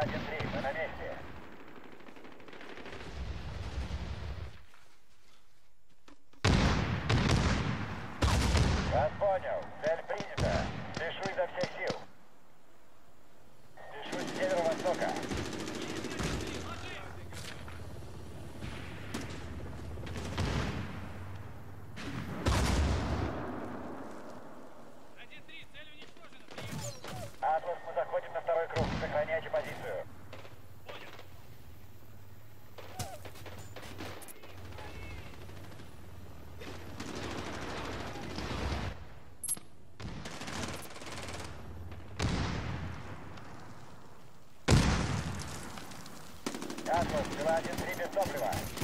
один, три. Атлас, дела 1-3 без топлива.